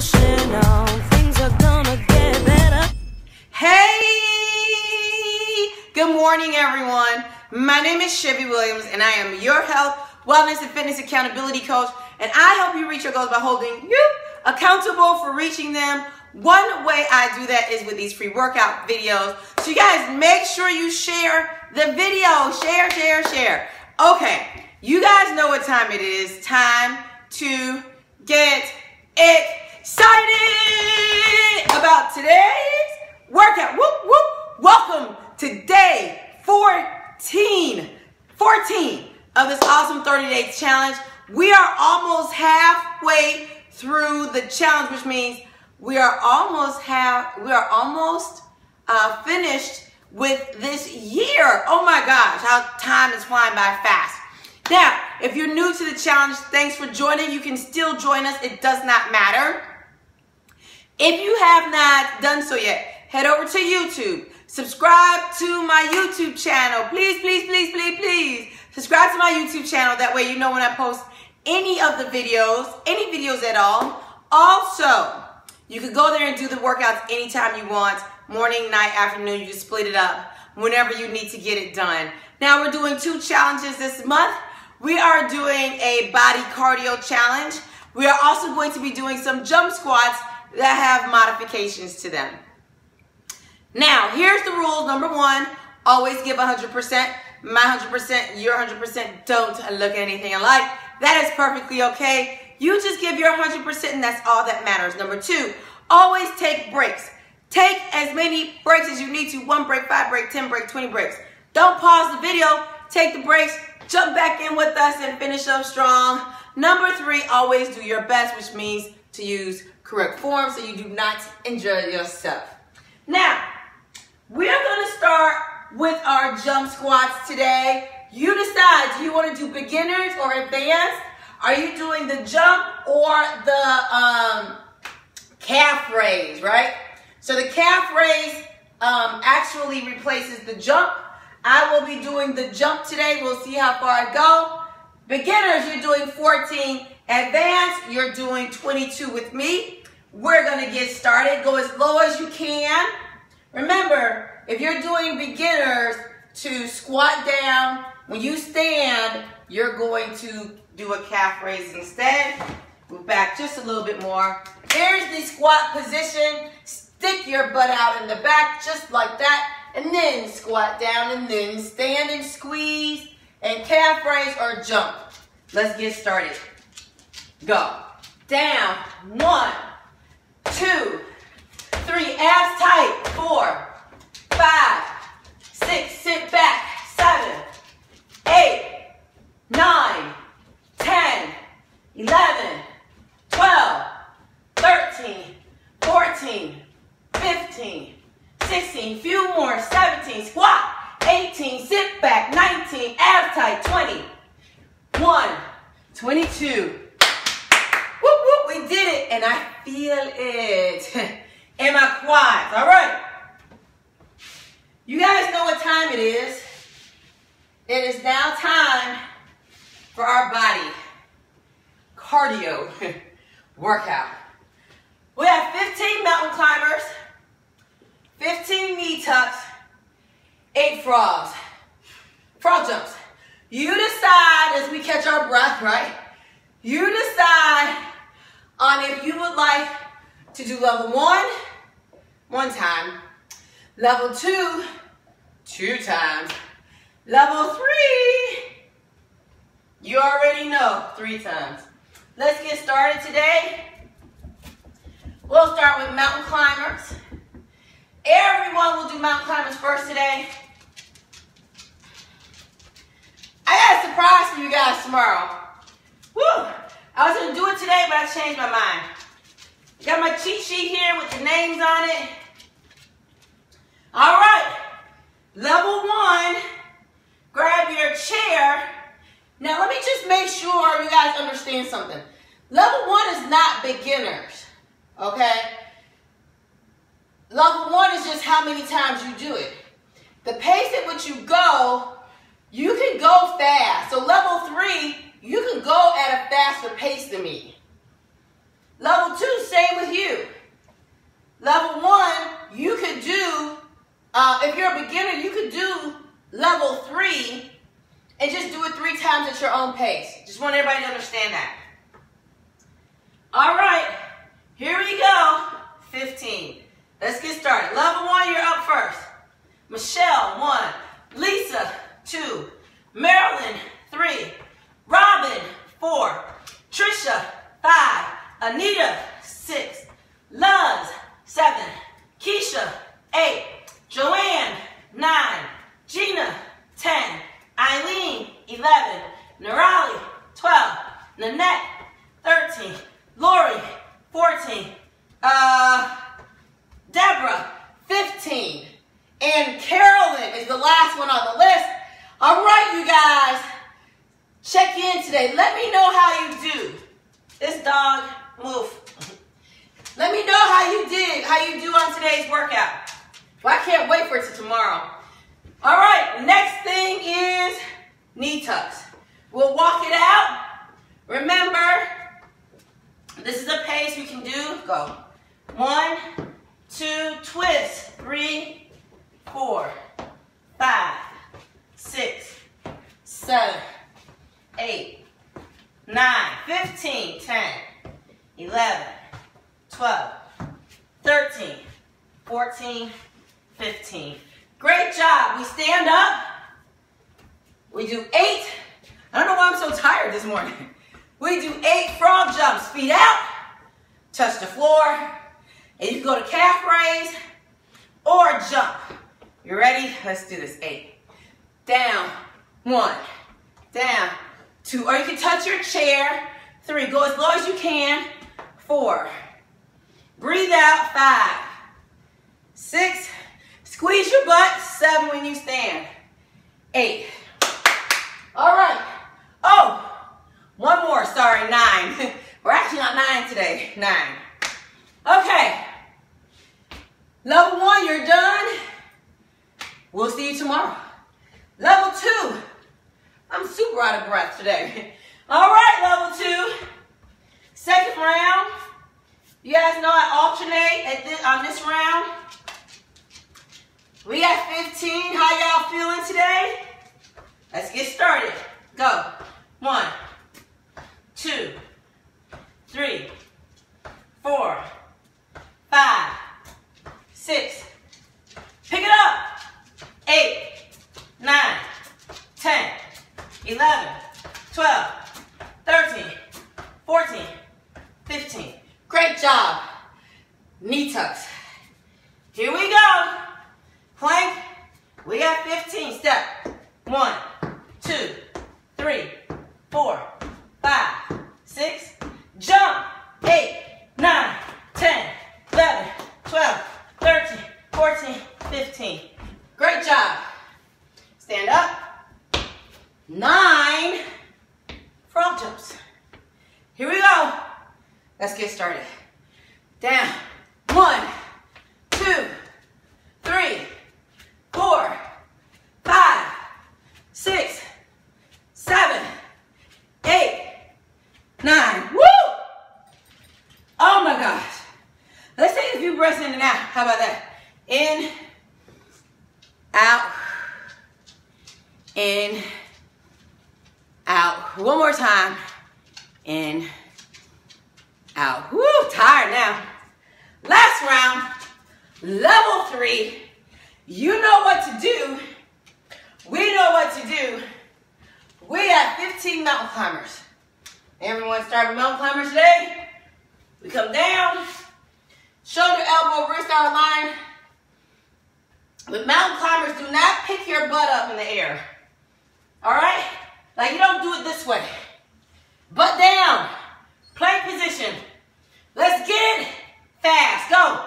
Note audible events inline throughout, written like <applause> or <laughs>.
Things are gonna get better. Hey! Good morning, everyone. My name is Zhivi Williams, and I am your health, wellness, and fitness accountability coach. And I help you reach your goals by holding you accountable for reaching them. One way I do that is with these free workout videos. So, you guys, make sure you share the video. Share, share, share. Okay, you guys know what time it is. Time to get excited about today's workout. Whoop, whoop. Welcome to day 14. 14 of this awesome 30 day challenge. We are almost halfway through the challenge, which means we are almost have we are almost uh, finished with this year. Oh my gosh, how time is flying by fast. Now, if you're new to the challenge, thanks for joining. You can still join us. It does not matter. If you have not done so yet, head over to YouTube. Subscribe to my YouTube channel. Please, please, please, please, please. Subscribe to my YouTube channel. That way you know when I post any of the videos, any videos at all. Also, you can go there and do the workouts anytime you want. Morning, night, afternoon. You can split it up whenever you need to get it done. Now we're doing two challenges this month. We are doing a body cardio challenge. We are also going to be doing some jump squats that have modifications to them. Now, here's the rules. Number one, always give 100%. My 100%, your 100%, don't look at anything alike. That is perfectly okay. You just give your 100% and that's all that matters. Number two, always take breaks. Take as many breaks as you need to. One break, five break, 10 break, 20 breaks. Don't pause the video. Take the breaks. Jump back in with us and finish up strong. Number three, always do your best, which means to use correct form so you do not injure yourself. Now, we're going to start with our jump squats today. You decide, do you want to do beginners or advanced? Are you doing the jump or the um, calf raise, right? So the calf raise um, actually replaces the jump. I will be doing the jump today. We'll see how far I go. Beginners, you're doing 14. Advanced, you're doing 22 with me. We're going to get started. Go as low as you can. Remember, if you're doing beginners, to squat down. When you stand, you're going to do a calf raise instead. Move back just a little bit more. There's the squat position. Stick your butt out in the back just like that. And then squat down and then stand and squeeze and calf raise or jump. Let's get started. Go. Down. One, two, three. Abs tight. Four, five, six. Sit back. Seven, eight, nine, ten, eleven, twelve, thirteen, fourteen, fifteen, sixteen. Few more. Seventeen. Squat. 18, sit back, 19, abs tight, 20, 1, 22. Whoop, whoop, we did it, and I feel it in my quads, all right? You guys know what time it is. It is now time for our body cardio <laughs> workout. We have 15 mountain climbers, 15 knee tucks, eight frogs. Frog jumps. You decide as we catch our breath, right? You decide on if you would like to do level one, one time. Level two, two times. Level three, you already know, three times. Let's get started today. We'll start with mountain climbers. Everyone will do mountain climbers first today. I got a surprise for you guys tomorrow. I was gonna do it today, but I changed my mind. Got my cheat sheet here with the names on it. All right, level one, grab your chair. Now let me just make sure you guys understand something. Level one is not beginners, okay? Level one is just how many times you do it. The pace at which you go, you can go fast. So level three, you can go at a faster pace than me. Level two, same with you. level one, you could do, uh, if you're a beginner, you could do level three and just do it three times at your own pace. Just want everybody to understand that. All right, here we go. 15. Let's get started. Level one, you're up first. Michelle, one. Lisa, two. Marilyn, three. Robin, four. Trisha, five. Anita, six. Luz, seven. Keisha, eight. Joanne, nine. Gina, ten. Eileen, eleven. Nerali, twelve. Nanette, thirteen. Lori, fourteen. Uh, Deborah, 15. And Carolyn is the last one on the list. All right, you guys, check in today. Let me know how you do. This dog, move. Let me know how you did, how you do on today's workout. Well, I can't wait for it to tomorrow. All right, next thing is knee tucks. We'll walk it out. Remember, this is a pace we can do. Go. One, two, twist. Three, four, five, six, seven, eight, nine, 15, 10, 11, 12, 13, 14, 15. Great job. We stand up. We do eight. I don't know why I'm so tired this morning. <laughs> We do eight frog jumps. Feet out. Touch the floor. And you can go to calf raise or jump. You ready? Let's do this. Eight. Down. One. Down. Two. Or you can touch your chair. Three. Go as low as you can. Four. Breathe out. Five. Six. Squeeze your butt. Seven when you stand. Eight. All right. Oh, one more. Sorry, nine. <laughs> We're actually not nine today. Nine. Okay. Level one, you're done. We'll see you tomorrow. Level two. I'm super out of breath today. <laughs> All right, level two. Second round. You guys know I alternate at this, on this round. We got 15. How y'all feeling today? Let's get started. Go. One, two, three, four, five, six. Pick it up. Eight, nine, 10, 11, 12, 13, 14, 15. Great job. Knee tucks. Here we go. Plank. We got 15. Step. One, two, three, four, five, six. Jump. Eight, nine, 10, 11, 12, 13, 14, 15. Great job. Stand up. Nine frog jumps. Here we go. Let's get started. Down. One, two, three, four, five, six, seven, eight, nine. Woo! Oh my gosh. Let's take a few breaths in and out. How about that? In, out, in, out. One more time. In, out. Woo, tired now. Last round, level three. You know what to do. We know what to do. We have 15 mountain climbers. Everyone start mountain climbers today. We come down, shoulder, elbow, wrist are aligned. With mountain climbers, do not pick your butt up in the air. All right? Like you don't do it this way. Butt down. Plank position. Let's get it fast. Go.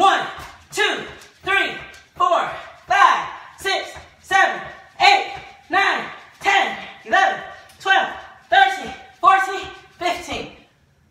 One, two, three, four, five, six, seven, eight, nine, 10, 11, 12, 13, 14, 15.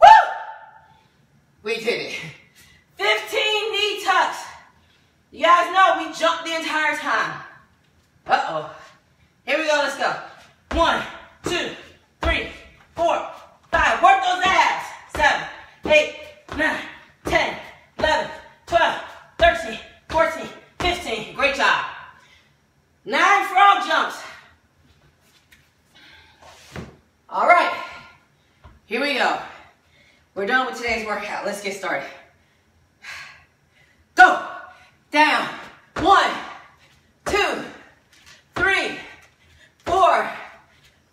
Woo! We did it. 15 knee tucks. You guys know we jumped the entire time. Uh-oh. Here we go, let's go. One, two, three, four, five. Work those abs. Seven, eight, nine, 10, 11, 12, We're done with today's workout. Let's get started. Go. Down. One, two, three, four,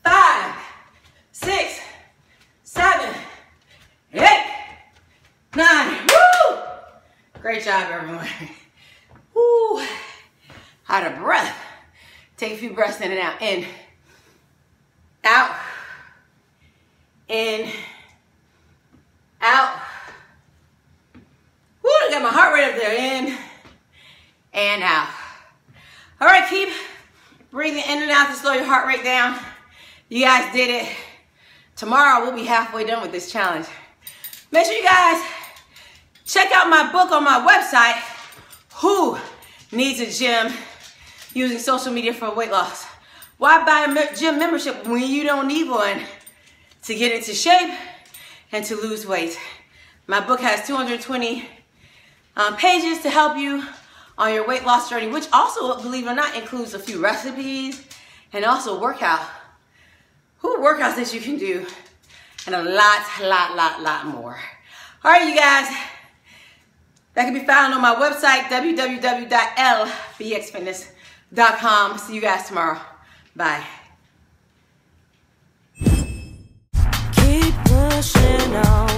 five, six, seven, eight, nine. Woo! Job, everyone. <laughs> Woo! Out of breath. Take a few breaths in and out. In, out, in, out. Woo, I got my heart rate up there. In and out. All right, keep breathing in and out to slow your heart rate down. You guys did it. Tomorrow we'll be halfway done with this challenge. Make sure you guys check out my book on my website, Who Needs a Gym Using Social Media for Weight Loss. Why buy a gym membership when you don't need one to get into shape and to lose weight? My book has 220 um, pages to help you on your weight loss journey, which also, believe it or not, includes a few recipes and also workout. Who workouts that you can do and a lot, lot, lot, lot more. All right, you guys. That can be found on my website, www.lbxfitness.com. See you guys tomorrow. Bye. Keep pushing on.